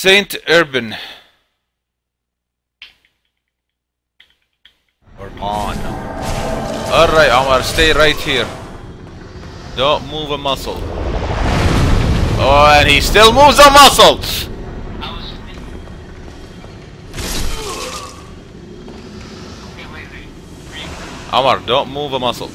Saint Urban. Or on. Alright, Omar, stay right here. Don't move a muscle. Oh, and he still moves a muscle! Omar, don't move a muscle.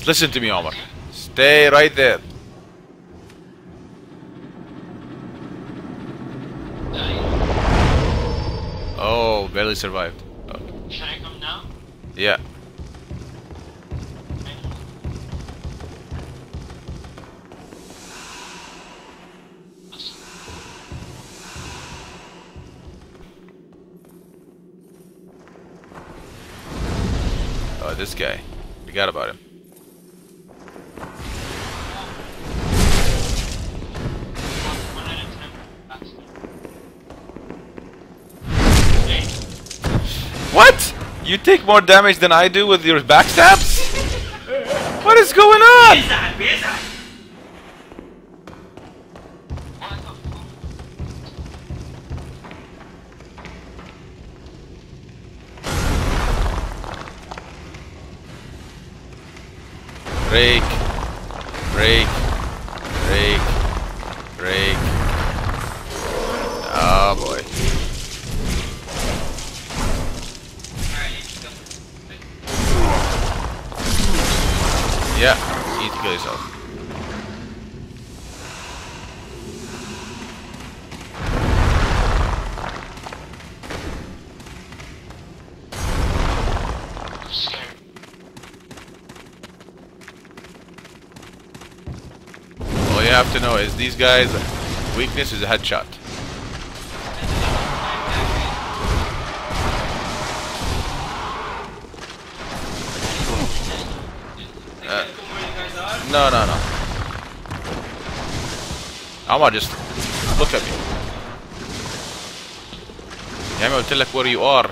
Just listen to me, Omar. Stay right there. Oh, barely survived. Okay. Should I come now? Yeah. Oh, this guy. Forgot about him. What? You take more damage than I do with your backstabs? What is going on? Break. Break. Yeah, you need to kill yourself. All you have to know is these guys' weakness is a headshot. no, no, no. Omar, just look at me. يا عمي قلت لك where you are.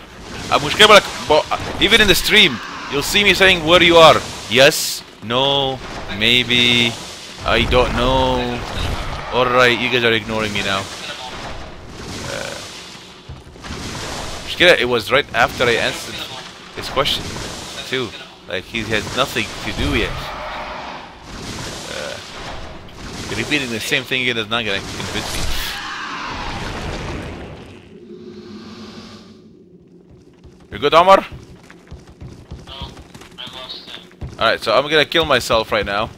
المشكلة بقولك ب- even in the stream you'll see me saying where you are. Yes, no, maybe, I don't know. Alright, you guys are ignoring me now. Uh, مشكلة it was right after I answered his question too. Like he has nothing to do yet. Repeating the same thing again is not gonna convince me. You good, Omar? No, I lost it. Alright, so I'm gonna kill myself right now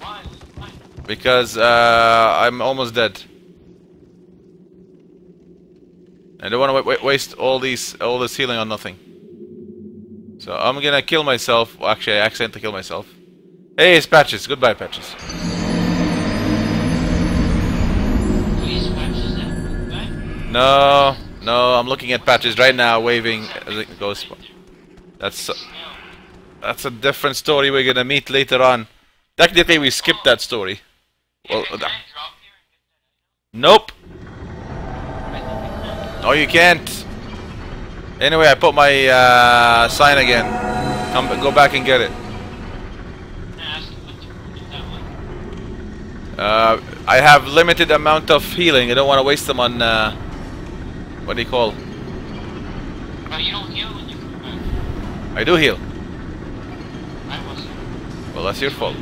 Why? Why? because uh, I'm almost dead. I don't want to wa wa waste all these all this healing on nothing. So I'm gonna kill myself. Well, actually, I accidentally kill myself. Hey, it's Patches. Goodbye, Patches. No, no, I'm looking at Patches right now, waving as it goes. That's that's a different story we're gonna meet later on. Technically, we skipped that story. Well, that nope. No, you can't. Anyway, I put my uh, sign again. Come, go back and get it. Uh, I have limited amount of healing. I don't want to waste them on. Uh, what do you call? You don't heal when you come back. I do heal. I was. Well, that's your fault.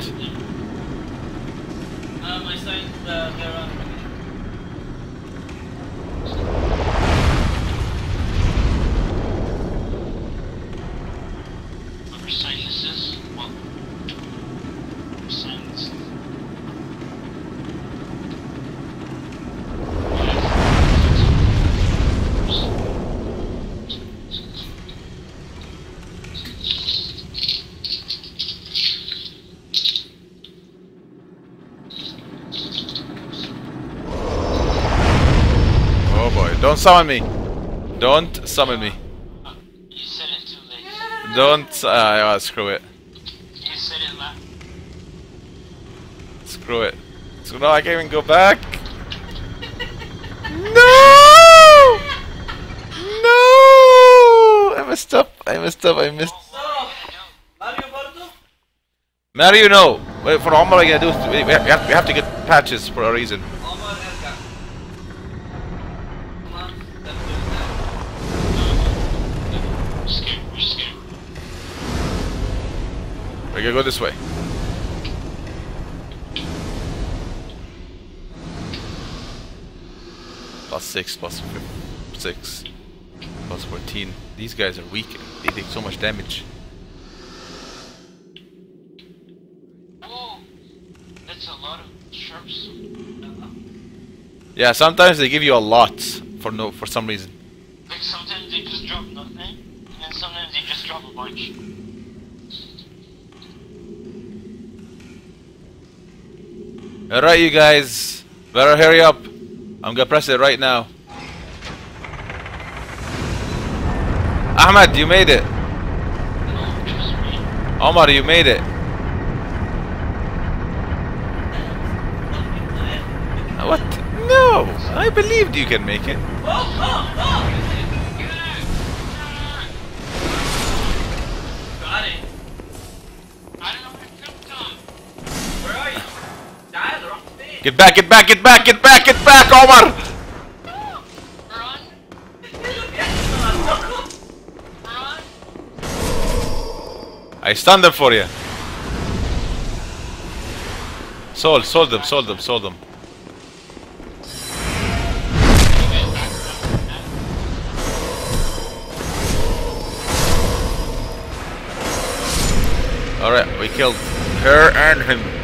Um, I signed the, summon me. Don't summon me. You said it too late. Don't. Uh, screw it. You said it last. Screw it. So no, I can't even go back. No! No! I messed up. I messed up. I missed. Mario no. Wait, for Omar, I gotta do. We have, we have to get patches for a reason. Gonna go this way. Plus six, six, plus fourteen. These guys are weak. They take so much damage. Whoa! That's a lot of sharps. Yeah, sometimes they give you a lot for no for some reason. Like sometimes they just drop nothing, and then sometimes they just drop a bunch. Alright, you guys, better hurry up. I'm gonna press it right now. Ahmad, you made it. Omar, you made it. What? No, I believed you can make it. Get back, get back, get back, get back, get back, Omar! I stunned them for you. Sold, sold them, sold them, sold them. Alright, we killed her and him.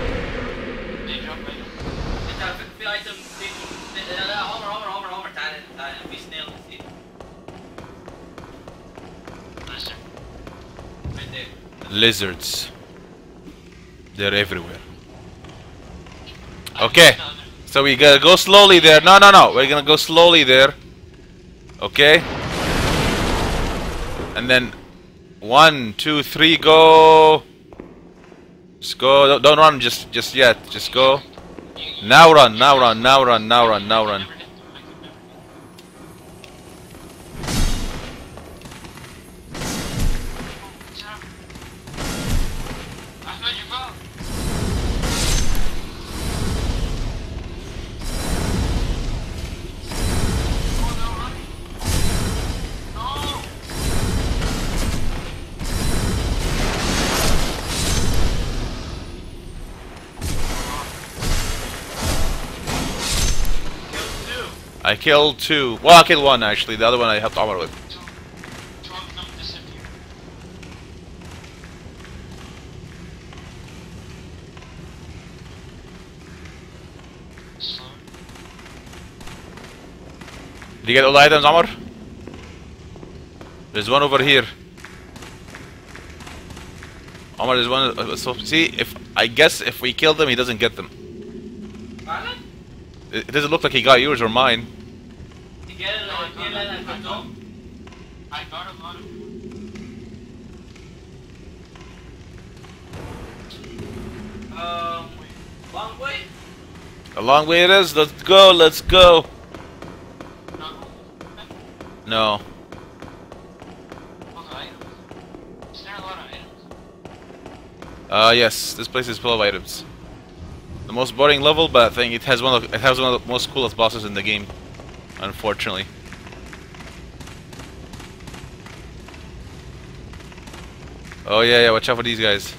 Lizards. They're everywhere. Okay. So we gotta go slowly there. No, no, no. We're gonna go slowly there. Okay. And then one, two, three, go. Just go. Don't, don't run just just yet. Just go. Now run. Now run. Now run. Now run. Now run. Never hit killed two. Well, I killed one actually. The other one I helped Omar with. Did you get all the items, Omar? There's one over here. Omar, there's one. Uh, so see, if I guess if we kill them, he doesn't get them. It doesn't look like he got yours or mine. Get it, I I got a lot of. Um, long way? A long way it is. Let's go, let's go. No. Uh, yes, this place is full of items. The most boring level, but I think it has one of it has one of the most coolest bosses in the game. Unfortunately. Oh yeah, yeah. Watch out for these guys.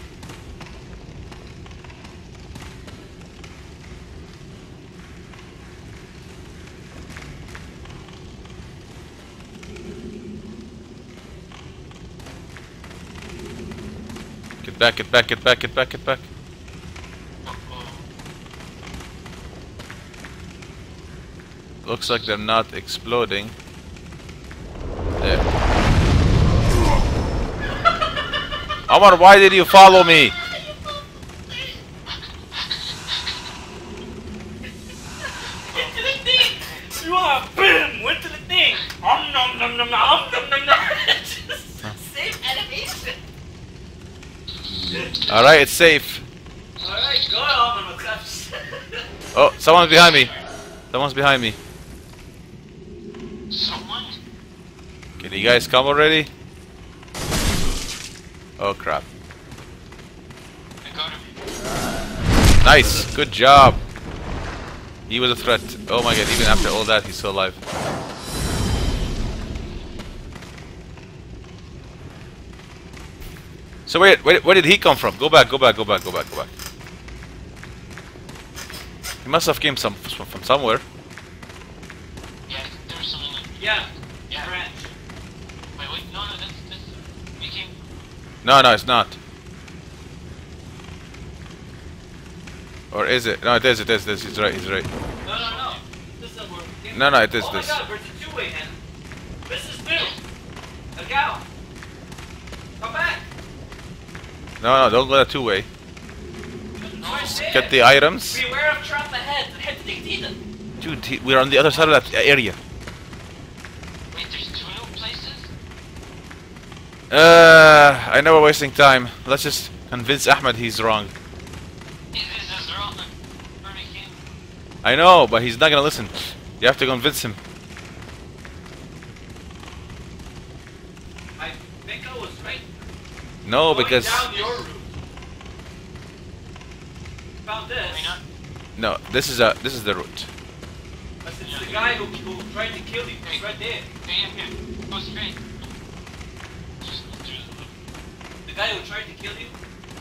Get back, get back, get back, get back, get back. Looks like they're not exploding. There. Omar, why did you follow me? Get to the thing! You are boom! Went to the thing! Om nom nom nom nom nom nom nom Same animation! Alright, it's safe. Alright, go on. Oh, someone's behind me. Someone's behind me. Someone? Can you guys come already? Oh crap. Nice. Good job. He was a threat. Oh my god, even after all that, he's still alive. So wait, wait, where did he come from? Go back, go back, go back, go back, go back. He must have came some from somewhere. Yeah, I think there was something like. Yeah. Yeah. Branch. Wait, wait, no, no, that's that's. We came. No, no, it's not. Or is it? No, it is, it is, this. He's right, he's right. No, no, no. This isn't working. No, no, it is oh this. God, this is Bill. a gal. Come back. No, no, don't go that two-way. Get the items. Beware of trap ahead. Dude, we're on the other side of that area. Uh, I know we're wasting time. Let's just convince Ahmed he's wrong. This is wrong. Where we came. I know, but he's not gonna listen. You have to convince him. I think I was right. No, Going because down your route. Found this. Are we not? no, this is a this is the route. But it's the guy who, who tried to kill you. He's right there. Hey, here, here. Go straight The guy who tried to kill you.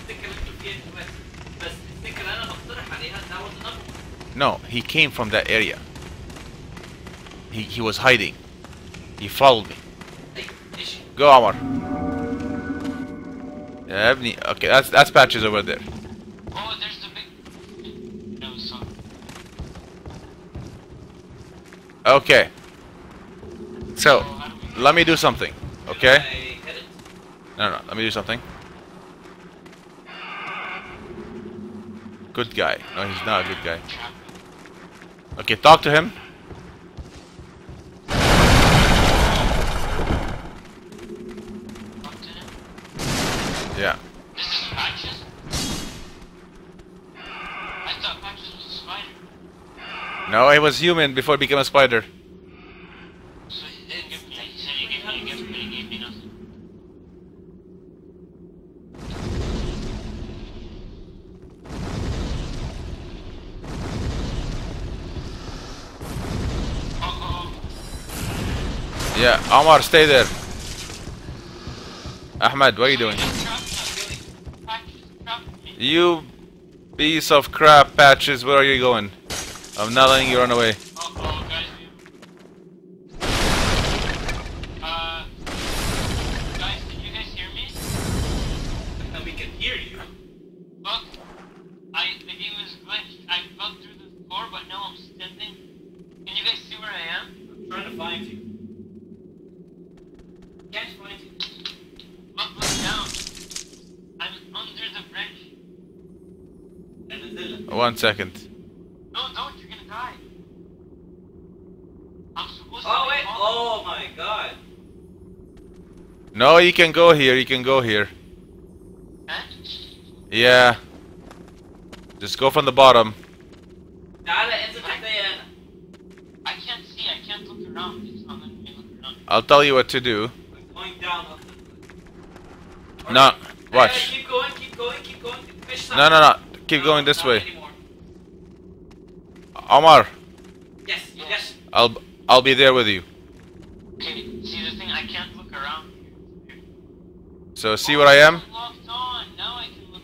السكة اللي انتوا فيها انتوا بس. بس السكة اللي انا بقترح عليها that was another one. No, he came from that area. He he was hiding. He followed me. Hey, ايش؟ Go, Amar. يا ابني. Okay, that's that's patches over there. Oh, there's the big. No, sorry. Okay. So, Oh, how do we? let me do something. Okay? No, no, let me do something. Good guy. No, he's not a good guy. Okay, talk to him. Talk to him. Yeah. This is? I thought Patches was a spider. No, he was human before he became a spider. Yeah, Omar, stay there. Ahmed, what are you doing? You piece of crap, Patches, where are you going? I'm not letting you run away. One second. No, don't, you're gonna die. I'm supposed oh, to wait, oh my god. No, you can go here, you can go here. Huh? Yeah. Just go from the bottom. I can't see, I can't look around. It's not letting me look around. I'll tell you what to do. Going down. No, watch. Hey, keep going, keep going, keep going. No, no, no. Keep going this way. Omar, Yes, yes. I'll I'll be there with you. Okay. See the thing? I can't look around. here. So see where I am? Oh, locked on. Now I can look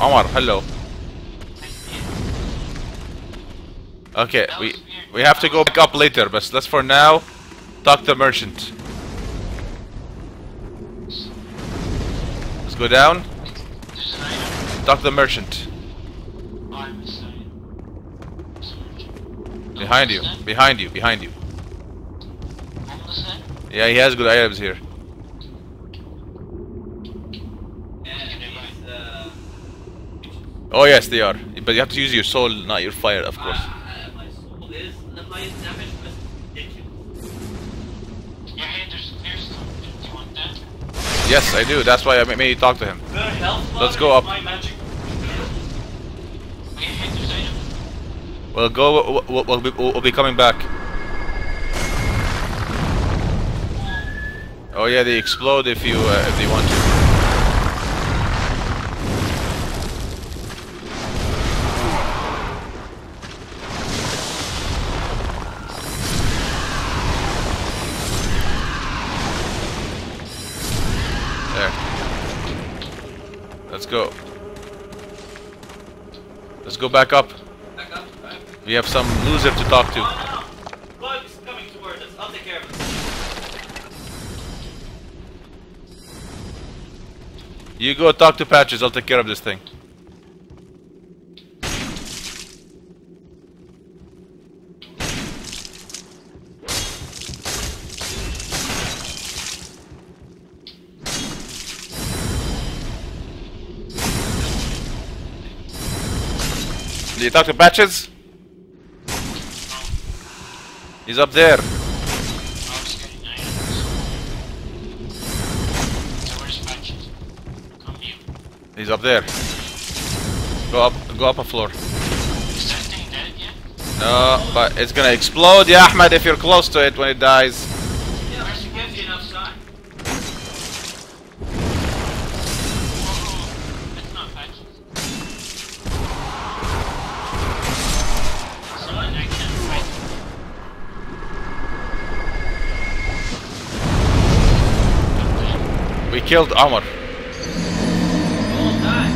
around. Omar, hello. I see it. Okay, That we we have to go back up later, but let's for now talk to the merchant. Let's go down. There's an item. Talk to the merchant. Oh, I missed that. Behind you. Behind you. Behind you. Yeah, he has good items here. Oh yes, they are. But you have to use your soul, not your fire, of course. Yes, I do. That's why I made you talk to him. Let's go up. We'll go. We'll, we'll, be, we'll, be, coming back. Oh yeah, they explode if you uh, if they want to. There. Let's go. Let's go back up. Back up. Alright. We have some loser to talk to. No! Bug's coming towards us. I'll take care of him. You go talk to Patches, I'll take care of this thing. You talk to Patches? He's up there. I was getting items. So where's Patches? Come you. He's up there. Go up, go up a floor. Is that thing dead yet? No, but it's gonna explode, yeah, Ahmed, if you're close to it when it dies. Killed Omar. You all die.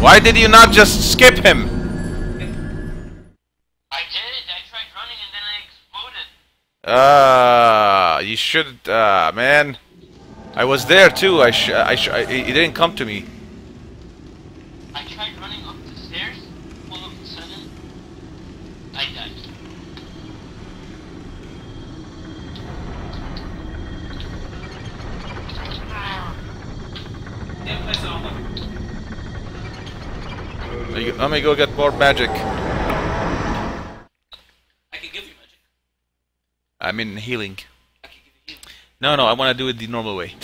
Why did you not just skip him? I did. I tried running and then I exploded. Ah, you should, uh, man. I was there too. I, sh I, sh I, he didn't come to me. I tried running up the stairs. All of a sudden, I died. Yeah, play some. Let me- Let me go get more magic. I can give you magic. I mean healing. I can give you healing. No, no, I want to do it the normal way. How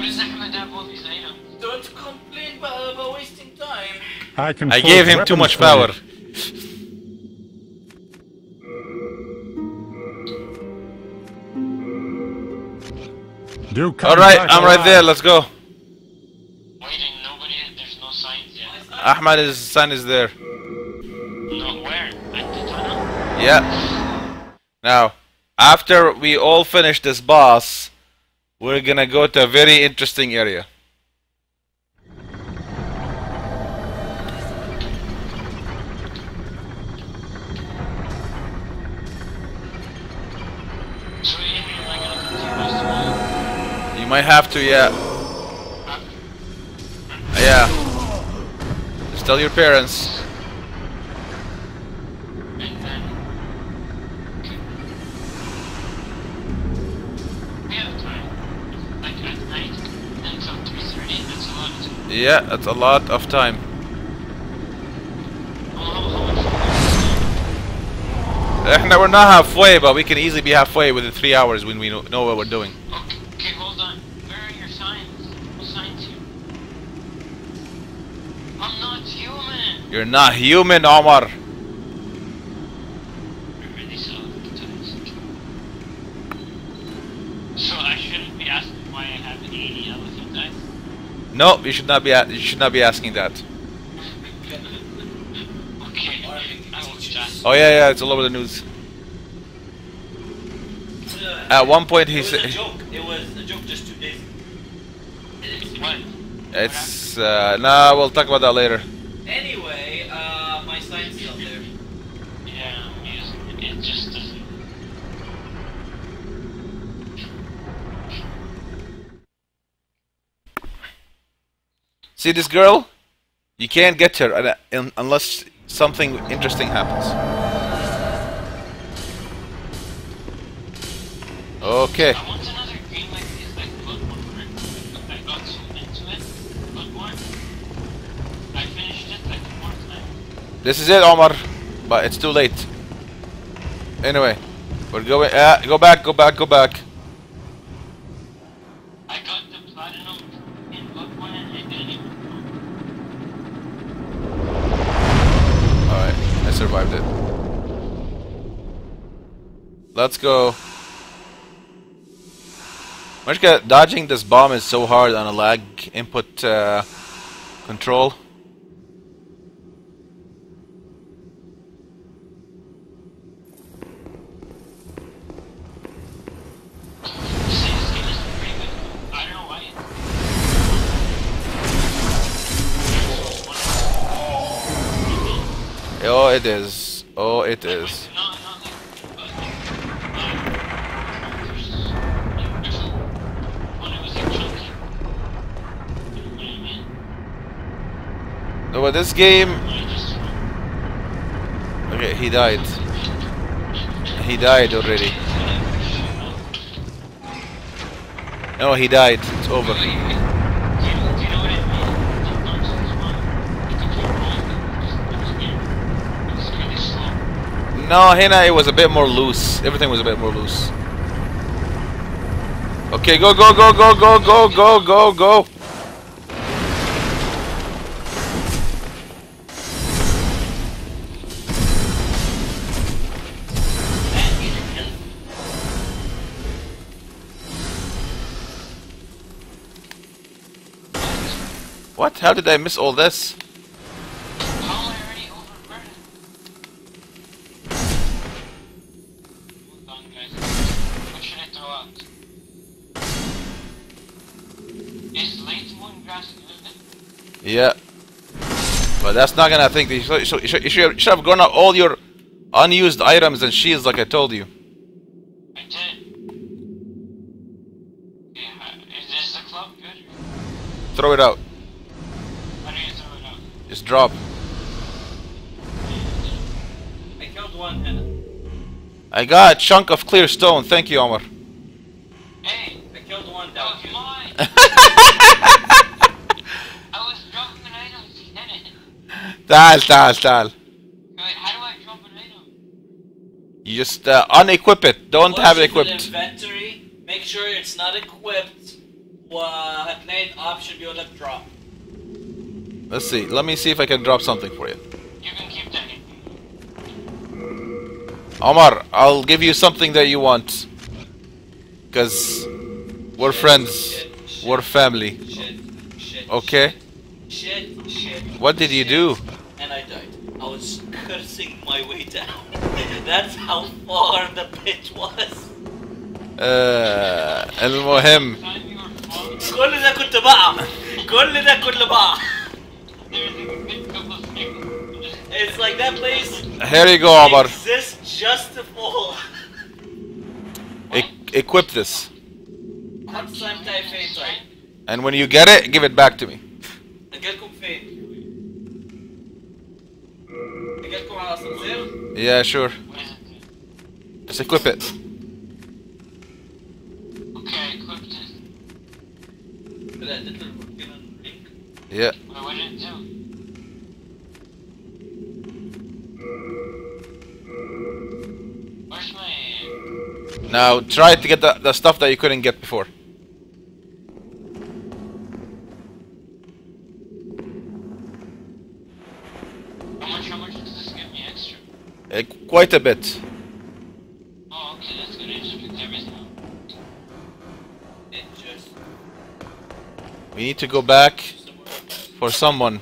does Ahmed have all these items? Don't complain about, about wasting time. I can. I gave him too much power. Do All right, I'm right there. Let's go. No signs yet. Ahmad's son is there. No, where? At the tunnel? Yeah. Now, after we all finish this boss, we're gonna go to a very interesting area. So, Amy, am I gonna continue this tomorrow? You might have to, yeah. Yeah. Tell your parents. And then... Okay. We have time. Like at night, until 3.30, that's a lot of time. Yeah, that's a lot of time. Eh, we're not halfway, but we can easily be halfway within three hours when we know what we're doing. Okay, okay, hold on. Where are your signs? What signs you? I'm not human! You're not human, Omar. So I shouldn't be asking why I have 80 elephant eyes? No, you should not be. You should not be asking that. Okay, I will just. Oh yeah, yeah, it's all over the news. At one point, he It was a said, joke. It was a joke just two days ago. What? "It's uh, nah, we'll talk about that later." Anyway, uh, my sign's still there. Yeah, music. It just doesn't. See this girl? You can't get her un- un- unless something interesting happens. Okay. This is it, Omar. But it's too late. Anyway, we're going. Uh, go back, go back, go back. I got the platinum in Bloodborne and I didn't even. Alright, I survived it. Let's go. Marshka, dodging this bomb is so hard on a lag input uh, control. it is. Oh, it is. No, but this game... Okay, he died. He died already. No, he died. It's over. No, Hina, it was a bit more loose. Everything was a bit more loose. Okay, go, go, go, go, go, go, go, go, go. What? How did I miss all this? Yeah. But that's not gonna think. You should, you should, you should, you should have gone out all your unused items and shields like I told you. I did. Yeah, is this the club good? Throw it out. How do you throw it out? Just drop. I killed one and I got a chunk of clear stone. Thank you, Omar. Hey, I killed one that down was mine! I was dropping an item to get Style, style, style. You just uh, unequip it. Don't Once have it equipped. inventory, make sure it's not equipped. Uh, main option you drop. Let's see. Let me see if I can drop something for you. You can keep. Omar, I'll give you something that you want. Because we're shit, friends. Shit, we're family. Shit, okay? What did you do? And I died. I was cursing my way down. That's how far the pit was. Uh, المهم. Time you were falling, كل ده كنت بقع. كل ده كنت بقع. there was a good couple of seconds. You just- It's like that place Here you go, Omar. exists just to fall. E- equip this. Next time type فين طيب؟ And when you get it, give it back to me. Yeah, sure. Just equip it. Okay, equipped it. Yeah. Well, what do? Now try to get the, the stuff that you couldn't get before. Uh, quite a bit. Oh, okay, that's good. I just picked everything. It just We need to go back for someone.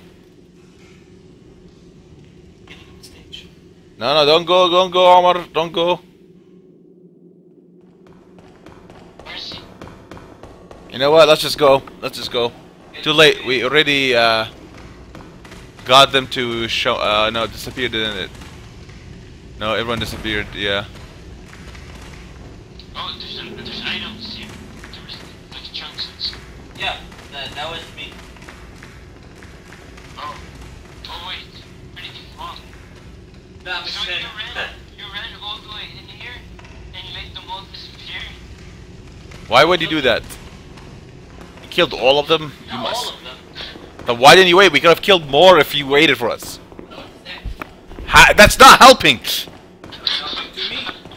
beginning of stage. No, no, don't go, don't go, Omar. Don't go. Where is he? You know what? Let's just go. Let's just go. Too late. We already uh, got them to show. Uh, no, disappeared, didn't it? No, everyone disappeared. Yeah. Oh, there's, an, there's items here. There was like chunks and stuff. Yeah, that, that was me. Oh. Oh, wait. Where wrong? you fall? Nah, I'm So you ran, you ran all the way in here, and you made them all disappear? Why would you do that? You killed all of them. You must. all of them. Then why didn't you wait? We could have killed more if you waited for us. No, it's there. Ha that's not helping.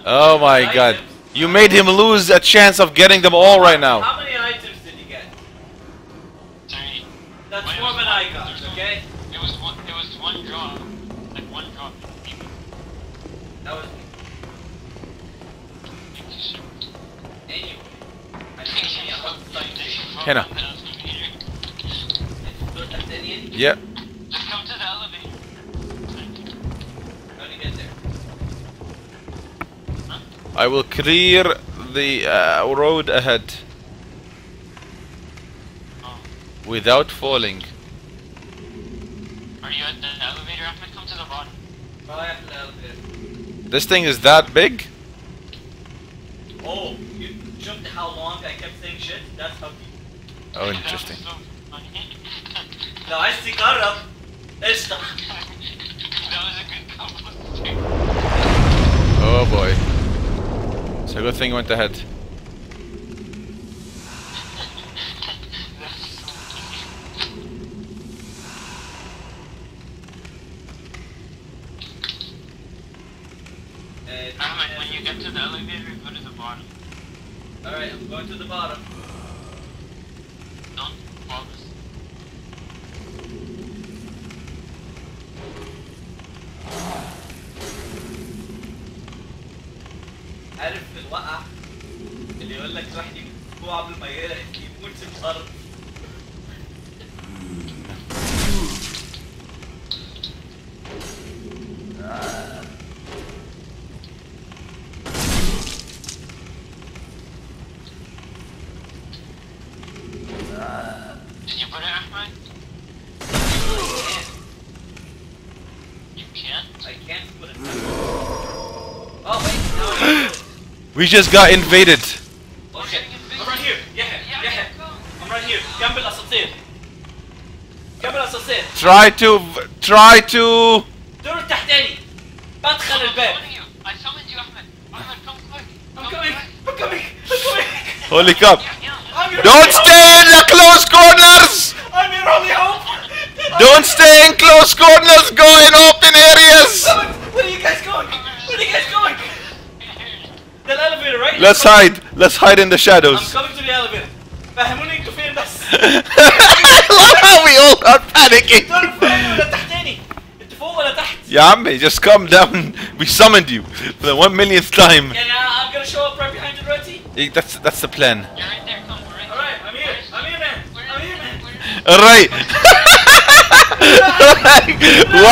Nothing to me. Oh my god. You made him lose a chance of getting them all right now. How many items did you get? Three. That's Wait, more than one- I got, okay? It was one. It was one drop. Like one drop. That was Thank you, anyway. I think yeah, outside Hannah. Look at. Yeah. I will clear the uh, road ahead oh. without falling. Are you at the elevator? I'm gonna come to the bottom. Probably at the elevator. This thing is that big? Oh, you jumped how long I kept saying shit? That's how deep. Oh, interesting. no, I still got up. It's stuck. that was a good combo. Oh boy. So good thing went ahead. When you went ahead. عارف الوقع اللي يقول لك راح يموت قبل ما يموت في الأرض. We just got invaded. Okay, I'm right here يحيى يحيى I'm right here جنب الاسانسير جنب الاسانسير Try to try to الدور التحتاني بدخل I'm الباب summoning you. I summoned you, Ahmed. Ahmed, come quick. I'm Come coming quick. I'm coming I'm coming Holy cup. Yeah, yeah. I'm your Don't only stay in the close corners! hope. I'm your only hope Don't stay in close corners, go in open areas! Let's hide. Let's hide in the I'm shadows. coming to the elevator. فهموني انتوا فين بس؟ we all are panicking. دول فين ولا تحتاني؟ انتوا فوق ولا تحت؟ يا عمي, just calm down. We summoned you for the one millionth time. يعني I'm gonna show up right behind you دلوقتي؟ Eh, That's that's the plan. You're right there. Come, we're right Alright, I'm here. I'm here, man. I'm here, man. Alright.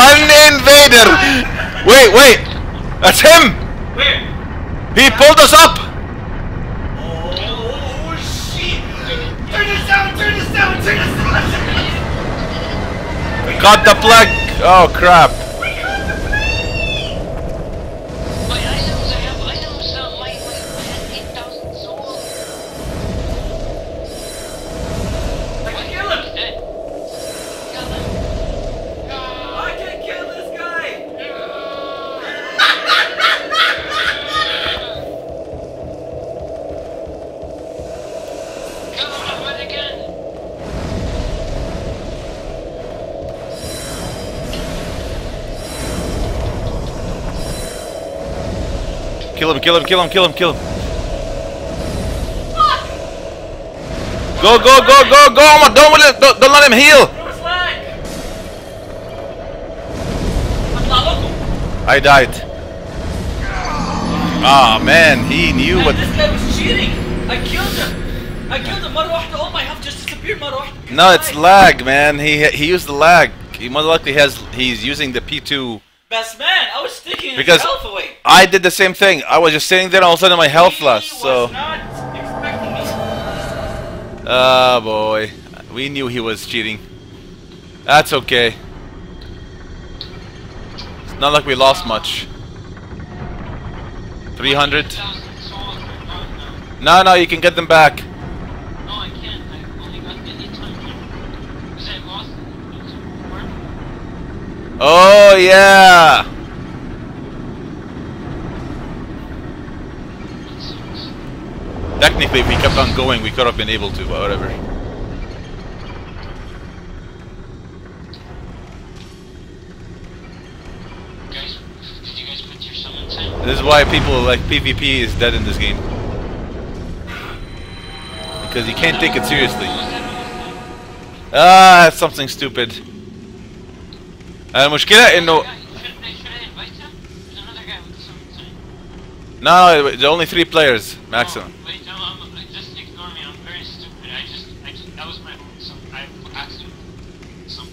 one invader. Wait, wait. That's him. Where? He pulled us up. Got the plug. Oh crap. kill him, kill him, kill him, kill him. Fuck. Go, go, go, go, go! I'm! Don't, don't let him heal! I died. Ah oh, man, he knew man, what. This guy was cheating. I killed him. I killed him. All my health just disappeared. No, it's lag, man. He he used the lag. He most likely has. He's using the P2 Best man, I was his Because- health away. I did the same thing. I was just sitting there, and all of a sudden my health He lost. So, ah boy, we knew he was cheating. That's okay. It's not like we lost much. 300. 1,000 souls are gone now. No, no, you can get them back. No, I can't. I only got the 800. Because I lost it before. Oh yeah. Technically, if we kept on going, we could have been able to, but whatever. Guys, did you guys put your summons in? This is why people like PvP is dead in this game. Because you can't take it seriously. What was that almost done? Ah, something stupid. with summons in. no, there's only three players maximum. Oh, wait, no, I'm, I- just ignore me. I'm very stupid. I just, I just, that was my own. Some, I accident. Some.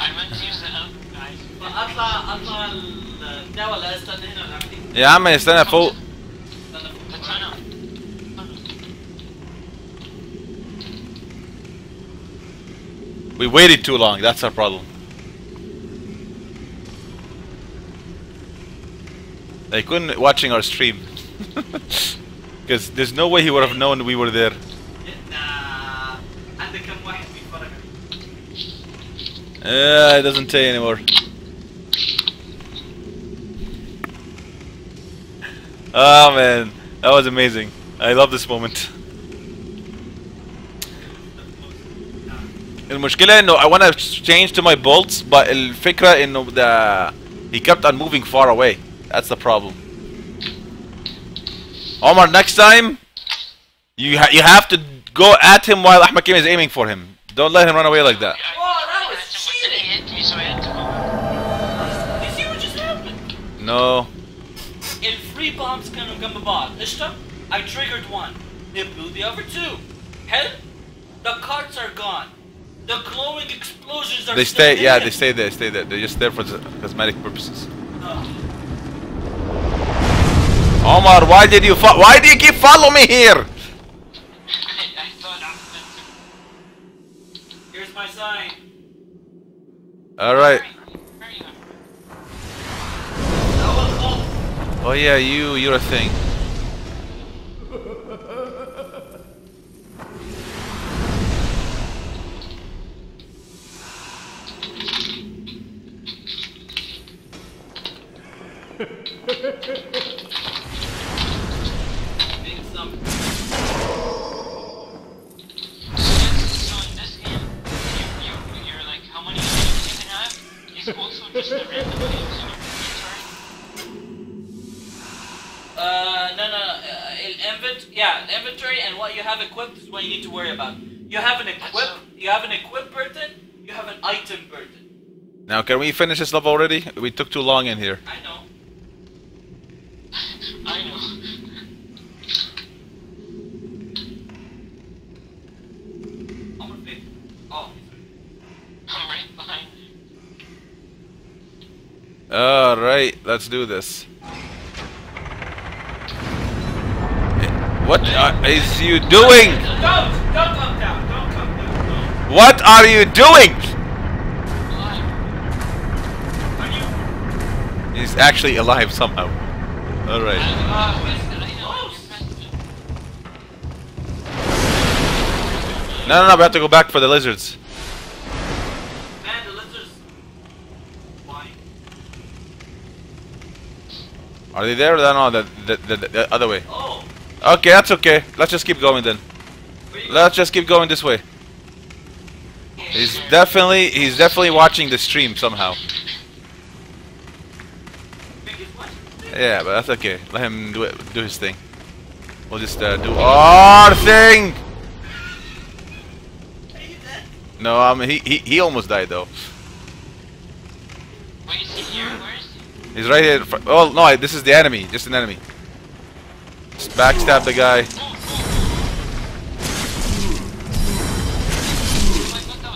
I meant to use the help, guys. اطلع اطلع ال- ده ولا استنى هنا ولا اعمل ايه؟ يا عم استنى فوق We waited too long, that's our problem. They couldn't watching our stream. Because there's no way he would have known we were there. Uh, it doesn't say anymore. Oh man, that was amazing. I love this moment. المشكلة انه I wanna change to my bolts but الفكرة انه the he kept on moving far away. That's the problem. Omar, next time you ha you have to go at him while Ahmed Kim is aiming for him. Don't let him run away like that. Oh, that was When he hit me, so I had to go. You see what just happened? No. الفري bombs كانوا جنب بعض قشطة I triggered one it blew the other two hell the carts are gone the glowing explosions are They stay, yeah, they stay there, stay there. They're just there for cosmetic purposes. Oh. Omar, why did you fo- why do you keep follow me here? I, I thought I was meant to. here's my sign All right. Where are you going? oh, oh. Oh yeah, you, you're a thing. Now, can we finish this level already? We took too long in here. I know. I know. I'm gonna fit. Oh, I'm right behind you. All right, let's do this. What uh, is you doing? don't, don't come down, don't come down, don't. What are you doing? Are you? He's actually alive somehow. All right. No, no, no. We have to go back for the lizards. Are they there? No, the, the, the, the other way. Oh, Okay, that's okay. Let's just keep going then. Let's just keep going this way. He's definitely he's definitely watching the stream somehow. Yeah, but that's okay. Let him do it, do his thing. We'll just uh, do our thing. Are you dead? No, I mean he he, he almost died though. Wait, is he here? Where is he? He's right here. Oh no, this is the enemy. Just an enemy. Just backstab the guy. I thought that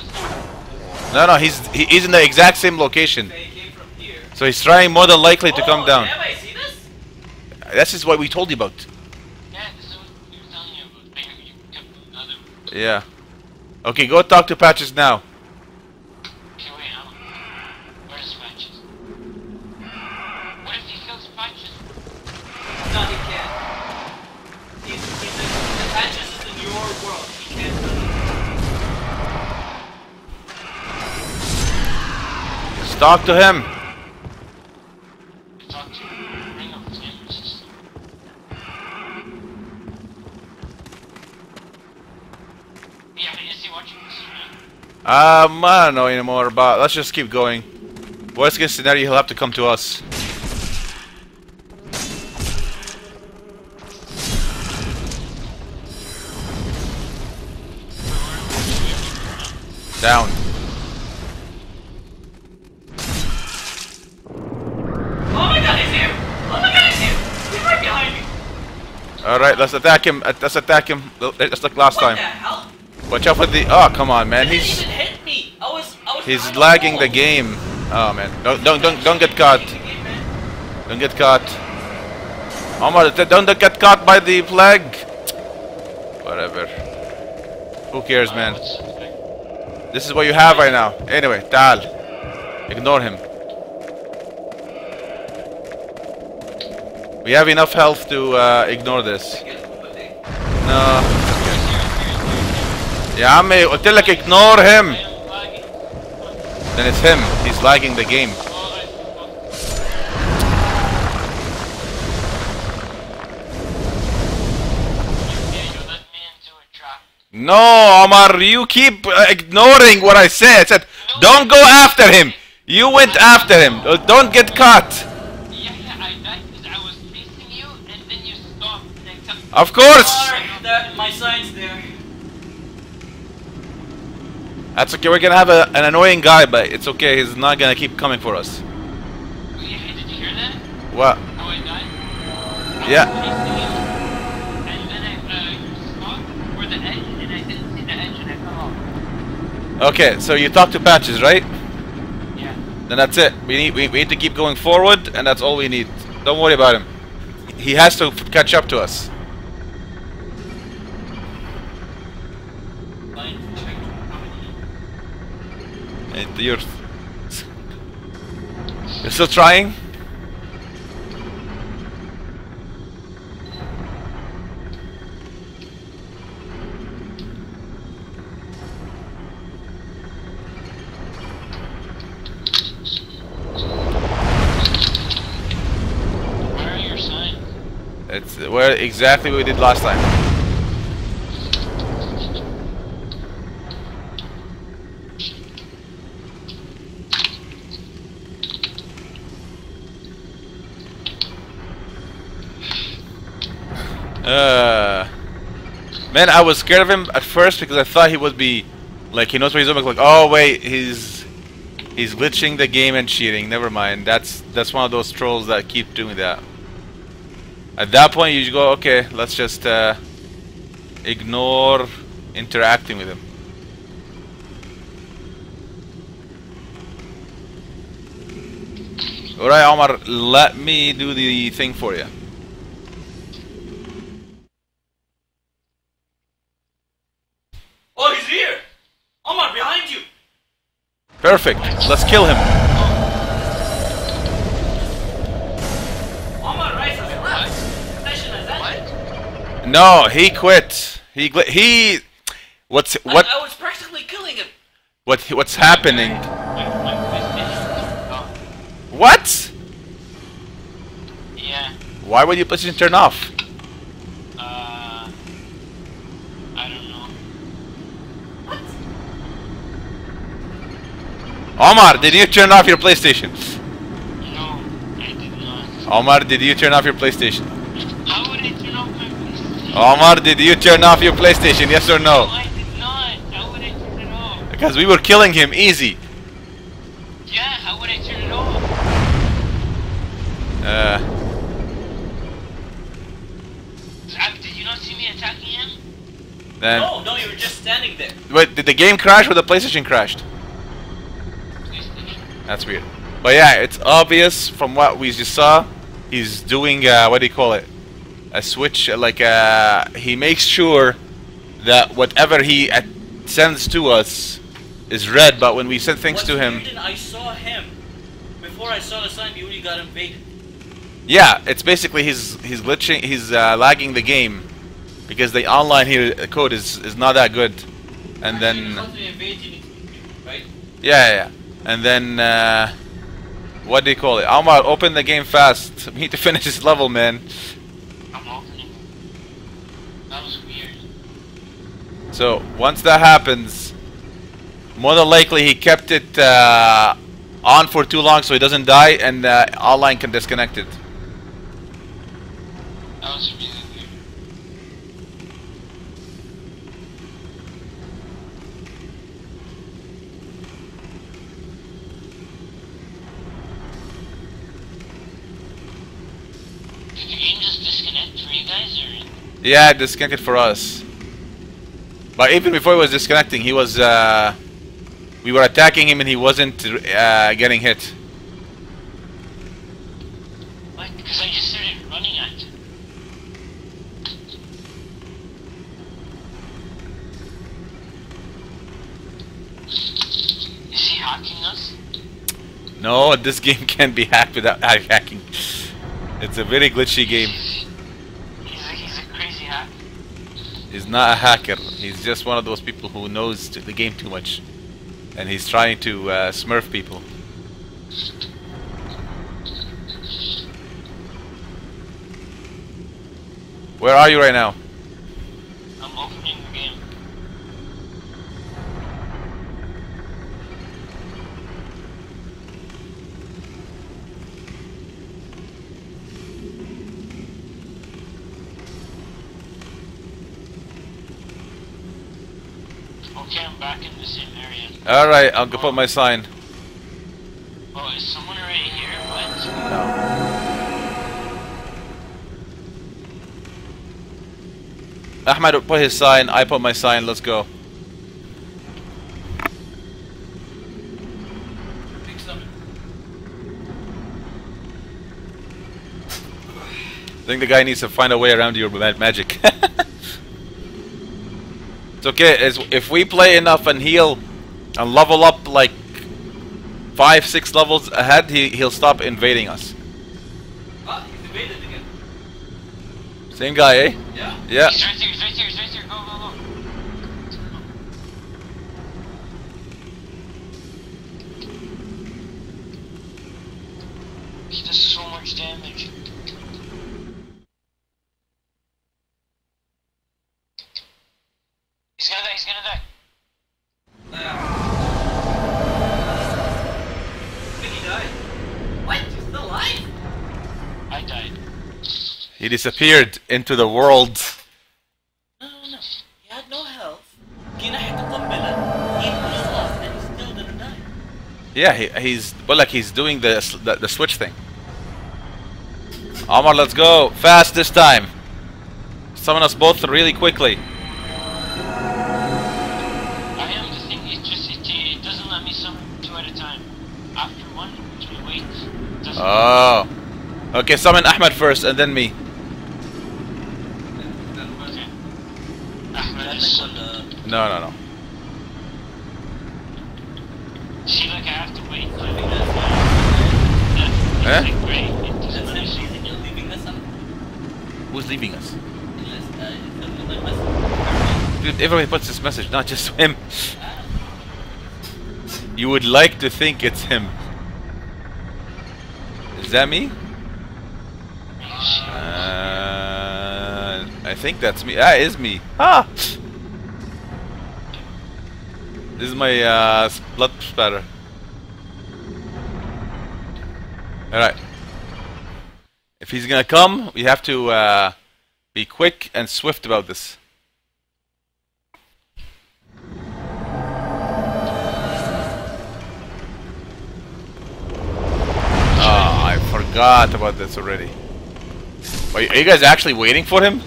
was No, no, he's he, he's in the exact same location. They came from here. So he's trying more than likely to oh, come down. Damn, I see this? That's just what we told you about. Yeah, this is what we were telling you about. Like, you kept another. Yeah. Okay, go talk to Patches now. Okay, wait, I'm. Where's Patches? What if he kills Patches? No, he can't. He's, he's in, the patches is in your world. He can't do it. Talk to him. Talk to Ring of Flames system. Yeah, is he watching this stream? Um, I don't know anymore, but let's just keep going. Worst case scenario, he'll have to come to us. Down. Oh my god! Oh my god, he's right behind me! Alright, let's attack him. Let's attack him. L- Just like last what time. Watch out for the. Oh, come on, man. He's even hit me! I was, I was he's lagging the game. Oh man, don't don't don't don't get caught. The game, man. Don't get caught. Omar, don't get caught by the flag. Whatever. Who cares, man? What's the thing? This is what you have right now. Anyway, Tal. Ignore him. We have enough health to uh, ignore this. No. يا عمي قلت لك ignore him. I am lagging. Then it's him. He's lagging the game. Oh, I forgot. Yeah, you led me into a trap. No, Omar, you keep uh, ignoring what I said. I said, don't go after him. You went after him. Uh, Don't get caught. Yeah, yeah, I died because I was chasing you, and then you stopped, and I took. Of course. Mark, that, my sign's there. That's okay. We're gonna have a, an annoying guy, but it's okay. He's not gonna keep coming for us. Yeah, did you hear that? What? How I died? Yeah. Chasing and then I uh, for the edge, and I didn't see the edge, and I fell off. Okay. So you talk to Patches, right? Yeah. Then that's it. We need we, we need to keep going forward, and that's all we need. Don't worry about him. He has to catch up to us. And you're you're still trying. Where are your signs? It's where exactly what we did last time. Uh, man, I was scared of him at first because I thought he would be like he knows where he's going. Like, oh wait, he's he's glitching the game and cheating. Never mind. That's that's one of those trolls that keep doing that. At that point, you go, okay, let's just uh, ignore interacting with him. Alright, Omar, let me do the thing for you. Oh, he's here! Omar, behind you! Perfect. Let's kill him. Omar, right has left. Session has ended. No, he quit. He gl- he. What's what I, I was practically killing him. what what's happening? My, my PlayStation is gone. What? Yeah. Why would your PlayStation turn off? Uh. I don't know. Omar, did you turn off your PlayStation? No, I did not. Omar, did you turn off your PlayStation? How would I turn off my PlayStation? Omar, did you turn off your PlayStation? Yes or No, no? I did not. How would I turn it off? Because we were killing him easy. Yeah, how would I turn it off? Uh, Uh, Did you not see me attacking him? then No, no, you were just standing there. wait, did the game crash or the PlayStation crashed? That's weird. But yeah, it's obvious from what we just saw. He's doing uh, what do you call it? A switch, like uh, he makes sure that whatever he sends to us is red. But when we send things What's to him, I saw him before I saw the sign. You got invaded. yeah, it's basically he's he's glitching, he's uh, lagging the game because the online here uh, code is is not that good. And then Actually, because we invade, you need to be quick, right? yeah, yeah, yeah. And then uh, what do you call it? Omar, open the game fast. We need to finish this level, man. I'm opening. That was weird. So once that happens, more than likely he kept it uh, on for too long so he doesn't die, and uh, online can disconnect it. Yeah, disconnected for us. But even before he was disconnecting, he was, uh, we were attacking him and he wasn't uh, getting hit. Like, because I just started running at him. Is he hacking us? No, this game can't be hacked without hacking. It's a very glitchy game. He's not a hacker. He's just one of those people who knows the game too much, and he's trying to uh, smurf people. Where are you right now? I'm opening the game. Okay, I'm back in the same area. All right, I'll go put my um, sign. Oh, is someone already here? What? Ahmed put his sign. I put my sign. Let's go. I think the guy needs to find a way around your magic. it's okay. It's, if we play enough and heal and level up like five, six levels ahead, he, he'll stop invading us. Ah, he's evaded again. Same guy, eh? Yeah. Yeah. He's right there, he's right there, he's right there. Go, go, go. He does so much damage. Disappeared into the world. No, no, no. He had no health. Kinahat ang pambila. He pushed off and he still didn't die. Yeah, he, he's well, like he's doing the, the the switch thing. Omar, let's go fast this time. Summon us both really quickly. I am the thing, it just, it, it doesn't let me summon two at a time. After one, we wait. Oh. Okay, summon Ahmed first and then me. Okay. Ahmed That's is like summoned. what, uh, No, no, no. See, like, I have to wait. I Like, think that's that's Eh? like, great. It That's doesn't him let me summon. leaving, us out. Who's leaving us? Unless, uh, it's a little message. Dude, everybody puts this message, not just him. You would like to think it's him. Is that me? Uh, I think that's me. That is me. Ah! This is my uh, blood spatter. Alright. If he's gonna come, we have to uh, be quick and swift about this. Oh, I forgot about this already. You, are you guys actually waiting for him?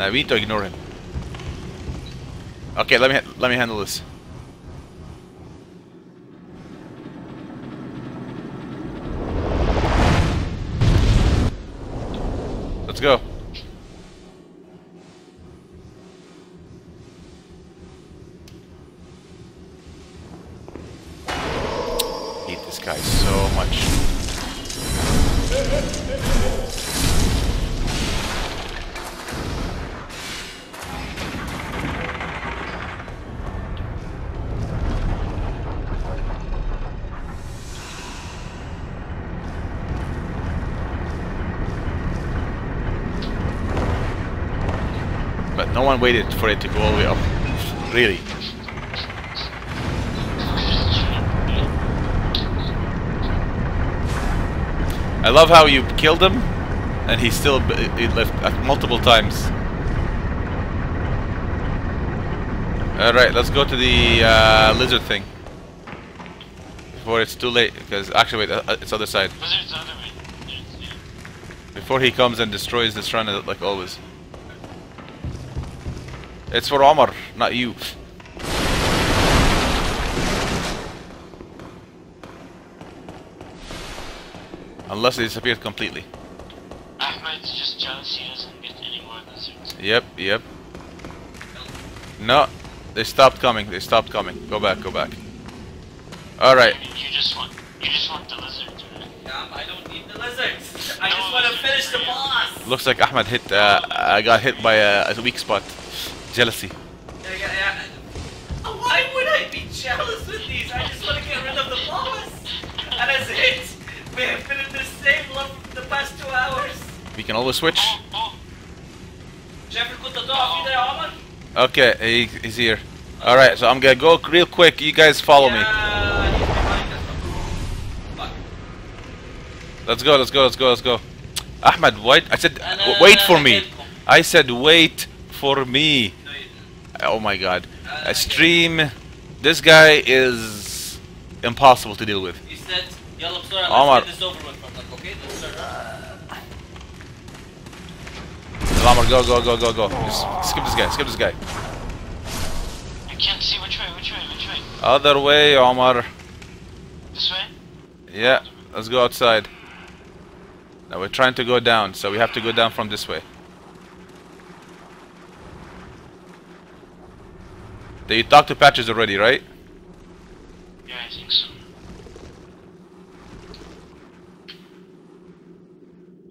Uh, we need to ignore him. Okay, let me let me handle this. Let's go. Waited for it to go all the way up. Really. I love how you killed him, and he still b- he left multiple times. All right, let's go to the uh, lizard thing before it's too late. Because actually, wait, uh, it's other side. Wizard's the other way. There's- yeah. Before he comes and destroys this run, like always. It's for Omar, not you. Unless it disappeared completely. Ahmed's just jealous he doesn't get any more lizards. Yep, yep. No, they stopped coming. They stopped coming. Go back. Go back. All right. You just want you just want the lizards, right? Um, I don't need the lizards. I just want to finish the boss. Looks like Ahmed hit. Uh, I got hit by a, a weak spot. Jealousy. Yeah, yeah, yeah. Uh, Why would I be jealous with these? I just want to get rid of the boss. And that's it. We have been in the same love for the past two hours. We can always switch. Oh, oh, Jeffrey, put the dog there, Omar. Okay, he, he's here. All right, so I'm gonna go real quick. You guys follow me. Yeah, he's behind us. Fuck. Let's go. Let's go. Let's go. Let's go. Ahmed, wait. I said wait for me. I said wait for me. Oh my God. A stream. This guy is impossible to deal with. He said, Yalla Bsura, let's Omar. get this over with. I'm okay, let's start. Lamar, go, go, go, go, go. Just skip this guy. Skip this guy. I can't see which way, which way, which way. Other way, Omar. This way? Yeah, let's go outside. Now we're trying to go down, so we have to go down from this way. You talk to Patches already, right? Yeah, I think so.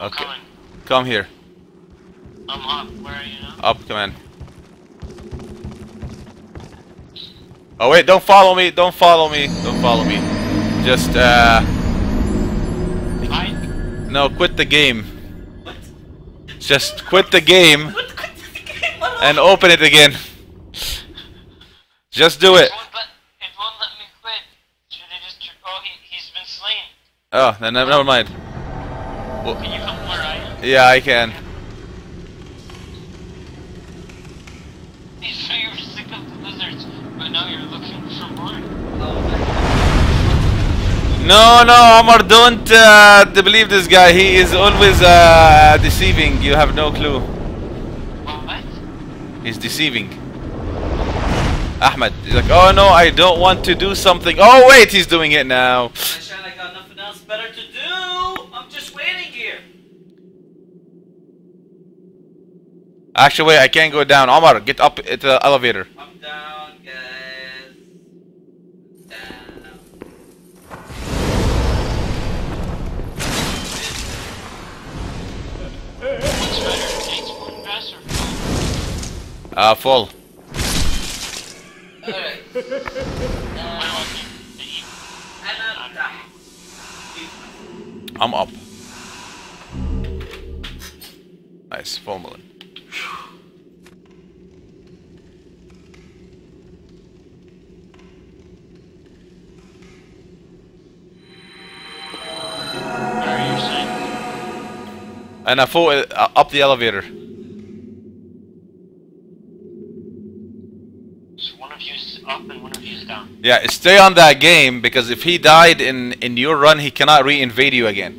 Okay. Coming. Come here. I'm up. Where are you now? Up, command. Oh wait, don't follow me, don't follow me, don't follow me. Just, uh... I No, quit the game. What? Just quit the game What? What? the game? And open it again. Just do it. It won't let, it won't let me quit. Should I just... tr- Oh, he, he's been slain. Oh, then never never mind. Can you come where I am? Yeah, I can. So you were sick of the lizards, but now you're looking for more. No, no, Omar, don't uh, believe this guy. He is always uh, deceiving. You have no clue. What? He's deceiving. Ahmed, he's like, oh no, I don't want to do something. Oh wait, he's doing it now. Shine, I got nothing else better to do. I'm just waiting here. Actually, wait, I can't go down. Omar, get up at the elevator. I'm down, guys. Down. What's better, tanks moving fast or full? Uh, full. Alright. I'm up. Nice, formalin. And I thought uh, up the elevator. Yeah, stay on that game because if he died in in your run, he cannot re-invade you again.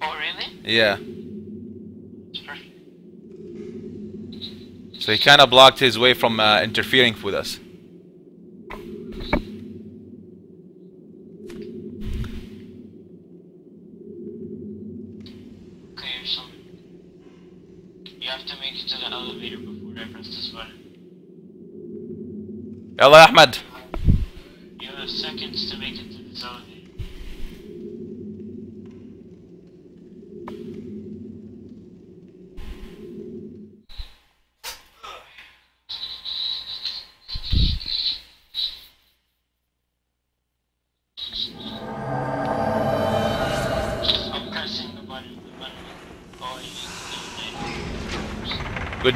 Oh, really? Yeah. So he kind of blocked his way from uh, interfering with us. Okay, something. You have to make it to the elevator before I press this button. Ahmed. You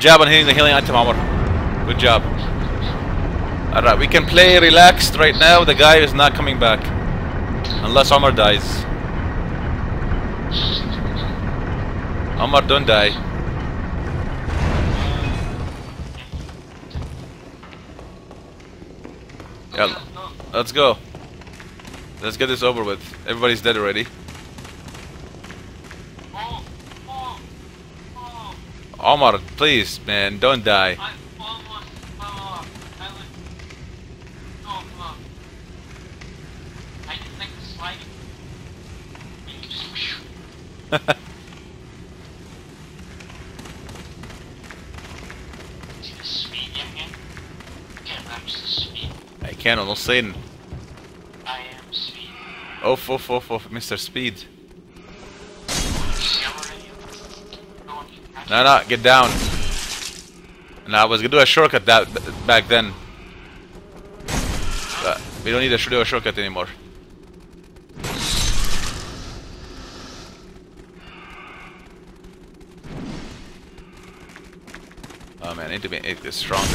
job on hitting the healing item, Omar. Good job. Alright, we can play relaxed right now. The guy is not coming back. Unless Omar dies. Omar, don't die. Yeah, let's go. Let's get this over with. Everybody's dead already. Oh, oh, oh. Omar, please, man, don't die. I almost fell off. I was so close. I didn't like the sliding. You can just See the speed, yeah, yeah. can, no saying. I am speed. Oh, off, off, off, off, Mr. Speed. No, no, get down. And I was gonna do a shortcut that back then. But we don't need to do a shortcut anymore. Oh man, I need to make this stronger.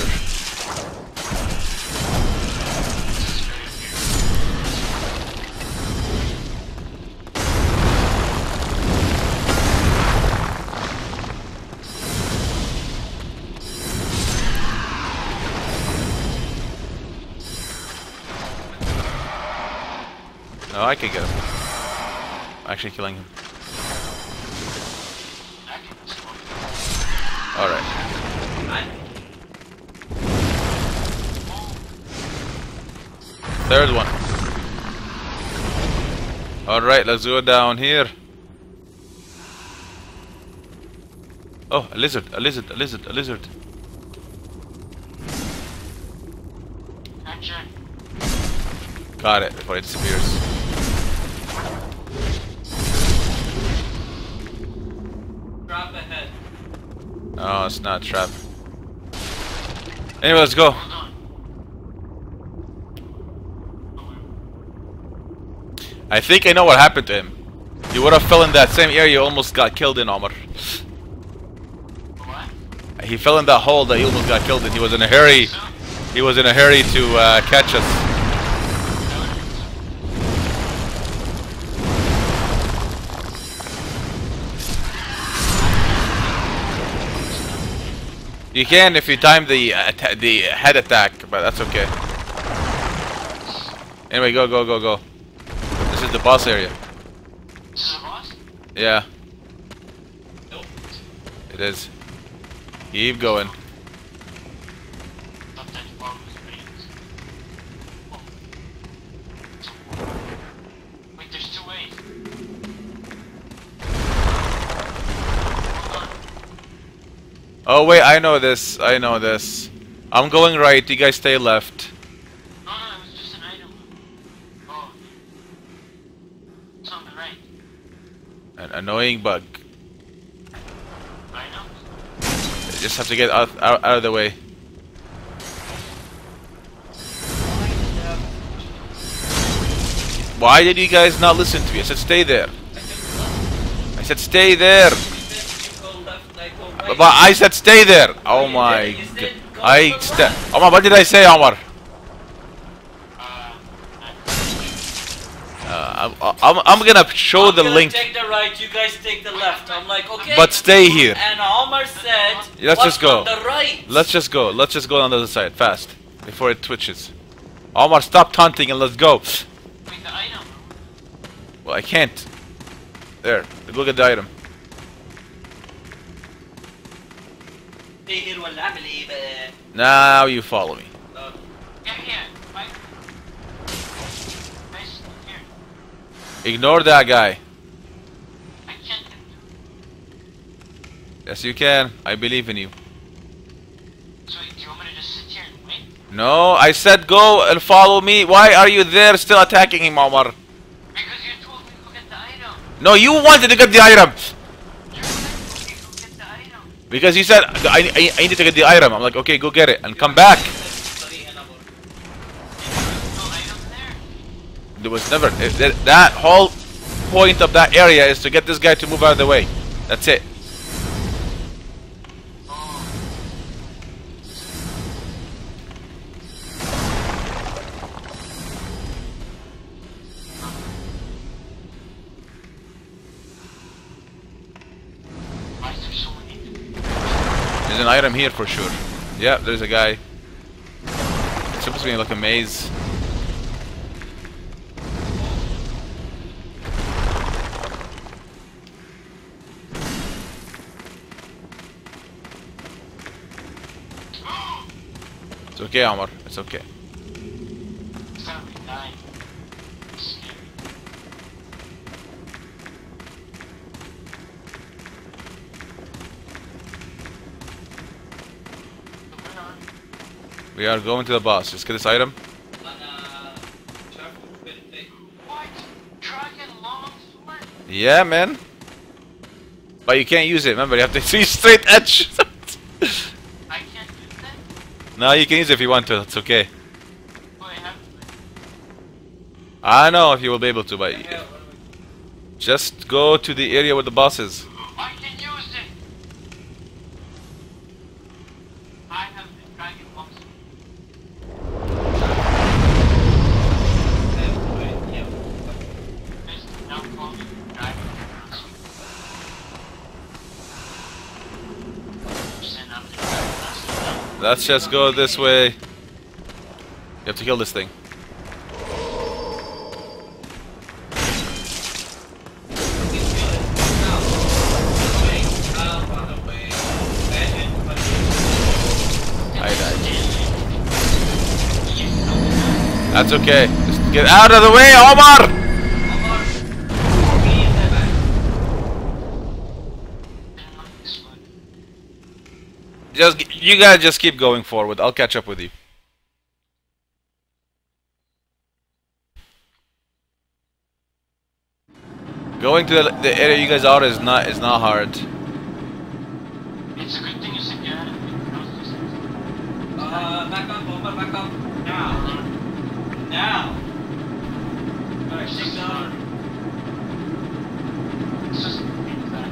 I can get him. Actually killing him. Alright. Third one. Alright, let's go down here. Oh, a lizard, a lizard, a lizard, a lizard. Got it before it disappears. No, it's not a trap. Anyway, let's go. I think I know what happened to him. You would have fell in that same area you almost got killed in, Omar. What? He fell in that hole that he almost got killed in. He was in a hurry. He was in a hurry to uh, catch us. You can if you time the uh, the head attack, but that's okay. Anyway, go, go, go, go. This is the boss area. This is a boss? Yeah, Nope. it is. Keep going. Oh wait, I know this. I know this. I'm going right. You guys stay left. Oh, no, no, it was just an item. Oh. It's on the right. An annoying bug. Items? Just have to get out, out, out of the way. Why did you guys not listen to me? I said stay there. I said stay there. But I said stay there. Oh my god. I sta- Omar, what did I say, Omar? Uh, Uh, I'm, I'm, I'm gonna show I'm the gonna link. Take the right, you guys take the left. I'm like, okay. But stay here. And Omar said, Let's "What's just go. the right. Let's just go. Let's just go on the other side fast before it twitches. Omar, stop taunting and let's go. wait, the item. Well, I can't. There. look at the item. Stay here ولا أعمل إيه بقى؟ Now you follow me. Uh, Yeah, yeah. Why? Nice. Here. Ignore that guy. I can't. Yes, you can. I believe in you. So, do you want me to just sit here and wait? No, I said go and follow me. Why are you there still attacking him, Omar? Because you told me to go get the item. No, you wanted to get the item. Because he said, I, I, I, need to get the item. I'm like, okay, go get it and come back. There was never... Eh, that whole point of that area is to get this guy to move out of the way. That's it. An item here for sure. Yeah, there's a guy. It's supposed to be like a maze. It's okay, Omar. It's okay. We are going to the boss. Let's get this item. Yeah, man. But you can't use it, remember? You have to see straight edge. I can't use? No, you can use it if you want to. It's okay. I, know if you will be able to, but... Just go to the area with the bosses. Let's just go this way. You have to kill this thing. I died. That's okay. Just get out of the way! Omar, you guys just keep going forward. I'll catch up with you. Going to the, the area you guys are is not is not hard. It's a good thing you said you had it. because this- Uh, back up, Omar, back up. Now. Now. Alright, take down. It's just it's that.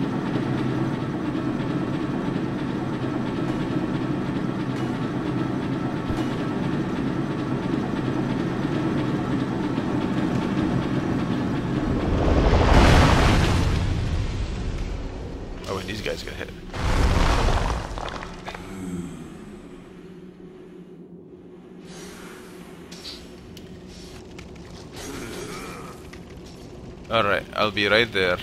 Oh wait, these guys got hit. Alright, I'll be right there.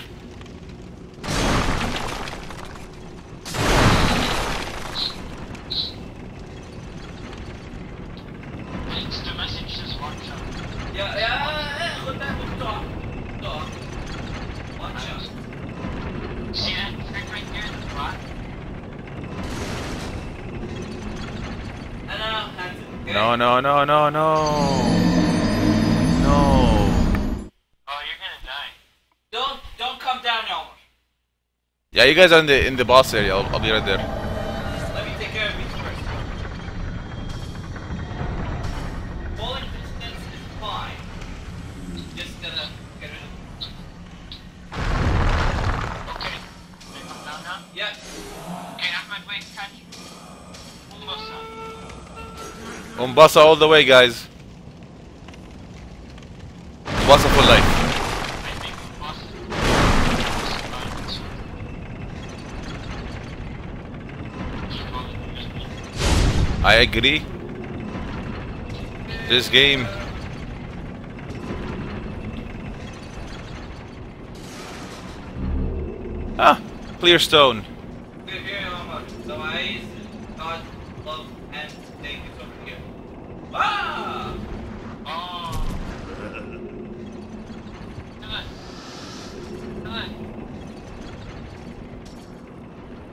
You guys are in the in the boss area. I'll, I'll be right there. let me take care of these first falling distance is fine just gonna get rid of Okay. Down now? yeah Okay, Ahmed, wait, catch. Almost. Umbasa all the way, guys. Umbasa for life. I think we lost it. Keep going. I agree. This game. Ah, Clearstone.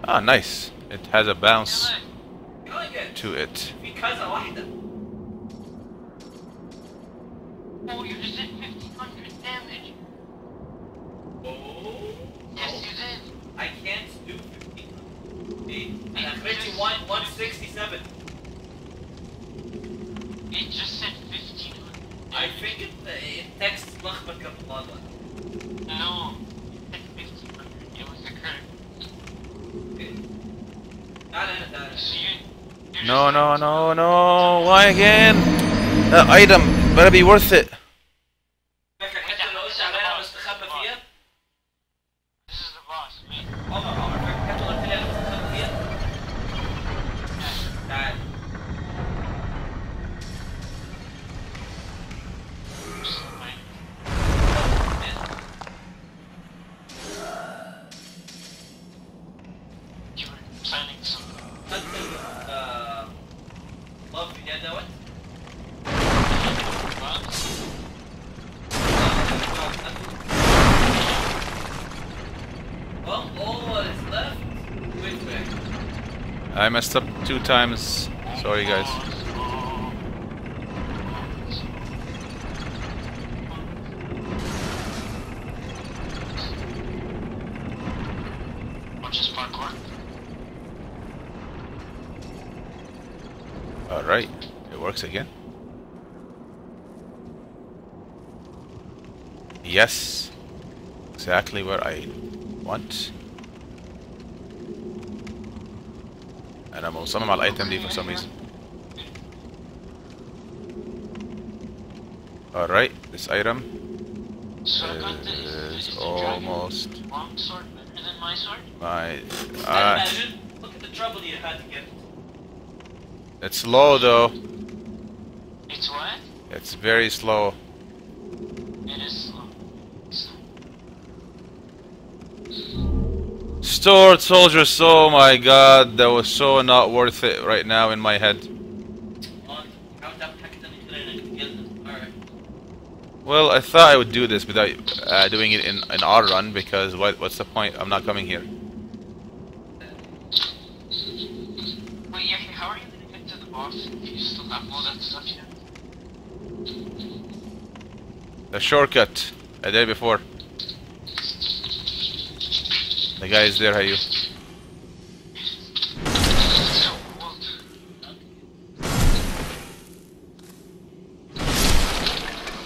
Ah, nice. It has a bounce Good. Killing it. to it. في كذا واحدة. Oh, you just did 1500 damage. Oh. Yes, you did. I can't do 15. See? أنا أخرجي 1 167. It just said 1500. I think it, it text لخبط قبل مرة. No. It said 1500. It was a curve. Okay. تعال هنا تعال. no, no, no, no. Why again? That item better be worth it. two times. Sorry, guys. Alright, it works again. Yes, exactly where I want. Some of my item leave for some reason. Alright, this item is almost my... It's slow though. It's what? It's very slow. Restored soldier so my god, that was so not worth it right now in my head. Well, I thought I would do this without uh, doing it in an odd run because what, what's the point? I'm not coming here. Wait, how are you going to get to the boss if you still have all that stuff yet? Shortcut I did before. The guy is there, are you?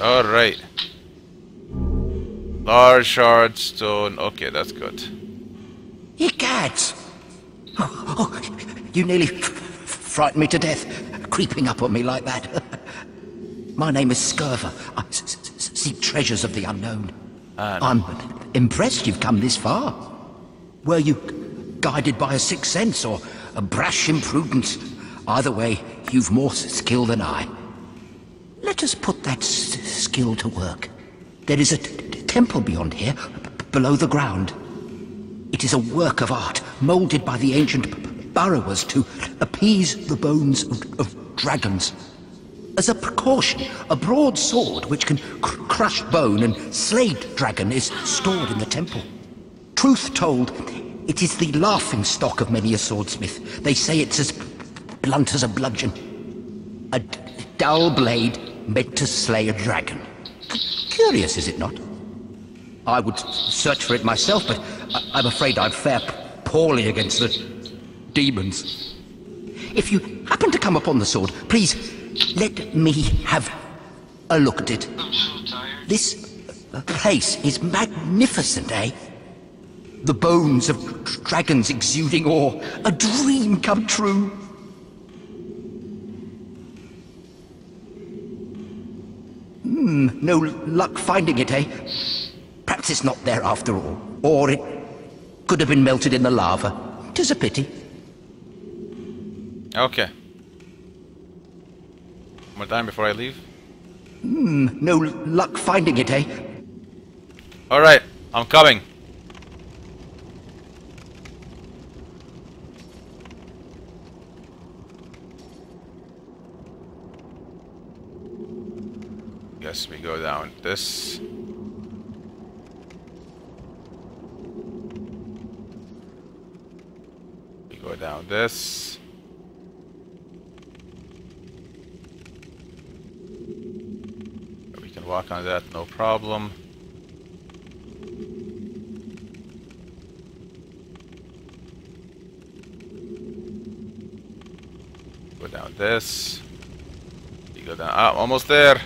Alright. Large shard stone. Okay, that's good. Egads! Oh, oh, you nearly frightened me to death, creeping up on me like that. My name is Scirvir. I seek treasures of the unknown. Ah, I'm impressed you've come this far. Were you guided by a sixth sense or a brash imprudence? Either way, you've more skill than I. Let us put that skill to work. There is a temple beyond here, below the ground. It is a work of art, molded by the ancient burrowers to appease the bones of, of dragons. As a precaution, a broad sword which can cr- crush bone and slay dragon is stored in the temple. Truth told, it is the laughing stock of many a swordsmith. They say it's as blunt as a bludgeon. A dull blade meant to slay a dragon. C- Curious, is it not? I would search for it myself, but I- I'm afraid I'd fare poorly against the demons. If you happen to come upon the sword, please let me have a look at it. I'm so tired. This place is magnificent, eh? The bones of dragons exuding awe, a dream come true. Hmm, no luck finding it, eh? Perhaps it's not there after all. Or it could have been melted in the lava. Tis a pity. Okay. More time before I leave. No luck finding it, eh? Alright, I'm coming. We go down this. We go down this. We can walk on that, no problem. Go down this. You go down. Ah, almost there.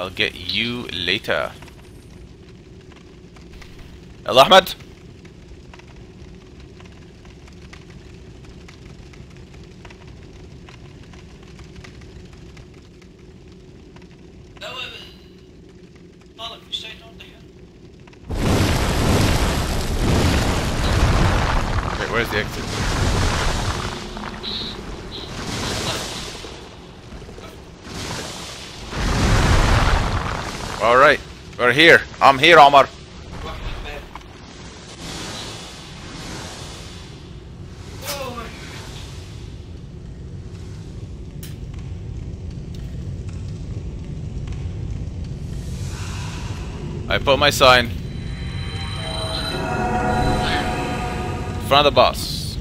I'll get you later. Hello, Ahmed. You're here. I'm here, Omar. I put my sign in front of the boss.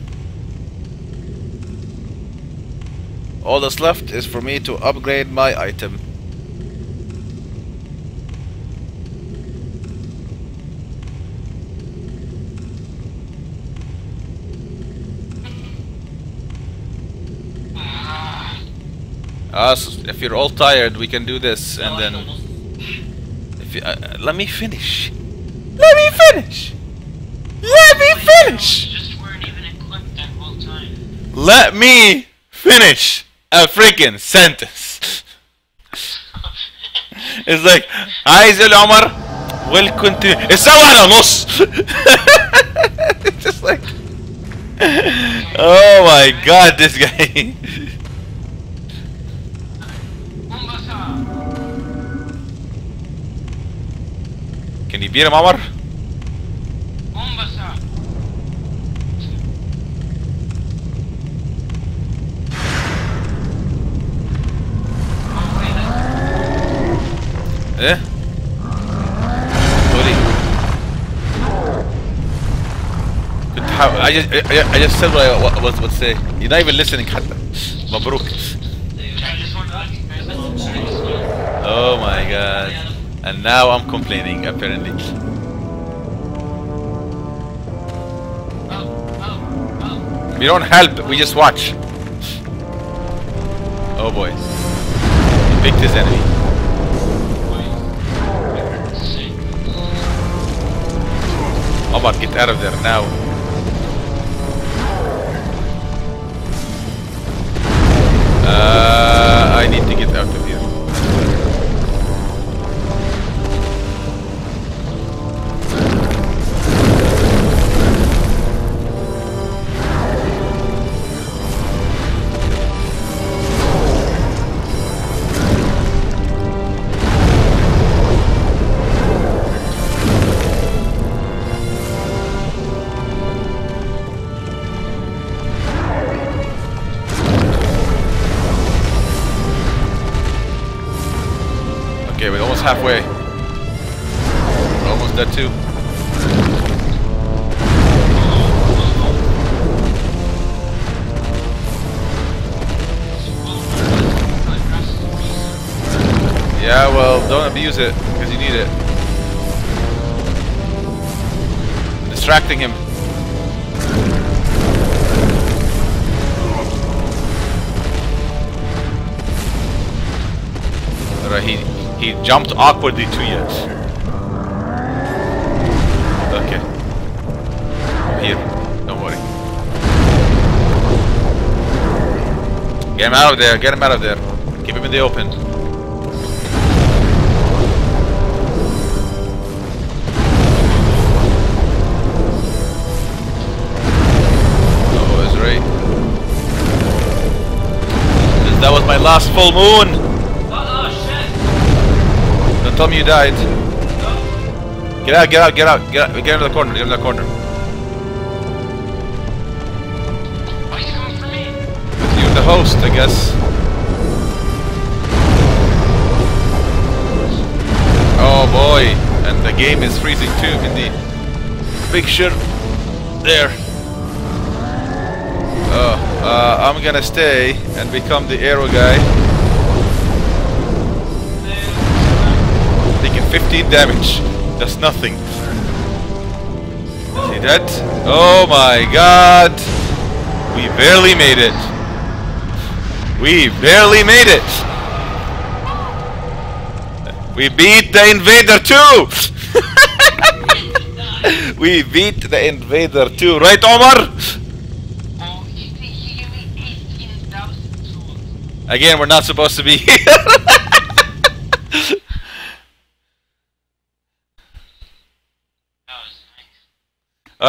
All that's left is for me to upgrade my item. Us, if you're all tired, we can do this, and No, I then don't know. if you, uh, uh, let me finish. Let me finish. Let me You finish. just weren't even equipped that whole time. Let me finish a freaking sentence. It's like عايز يقول عمر will continue الساعة واحدة ونص It's just like Oh my god this guy Can you beat him! Oh, that's- إيه؟ تقولي كنت حاول I just, I, I just said what I was about to say You're not even listening حتى مبروك. Oh my god And now I'm complaining apparently. We don't help, we just watch. Oh boy. His enemy. Omar, get out of there now. Uh, I need to get out almost halfway. We're almost dead too. Yeah, well, don't abuse it, because you need it. Distracting him. Alright, he, he jumped awkwardly to you. Okay. I'm here. Don't worry. Get him out of there. Get him out of there. Keep him in the open. Oh. That was my last full moon. Tell me you died. Get out, get out, get out, get out, get into the corner, get into the corner. Why is coming for me? You're the host, I guess. Oh boy, and the game is freezing too in the picture. There. Oh, uh, I'm gonna stay and become the arrow guy. 15 damage. That's nothing. Is he dead? Oh my god! We barely made it. We barely made it. We beat the invader too. we beat the invader too, right, Omar? Oh, he, he gave me 18,000 souls. Again, we're not supposed to be here.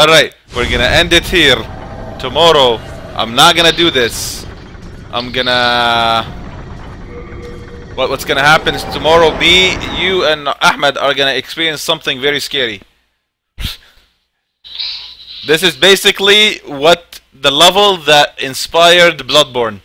Nice. All right, we're gonna end it here. Tomorrow, I'm not gonna do this. I'm gonna. What, what's gonna happen is tomorrow, me, you, and Ahmed are gonna experience something very scary. This is basically what the level that inspired Bloodborne.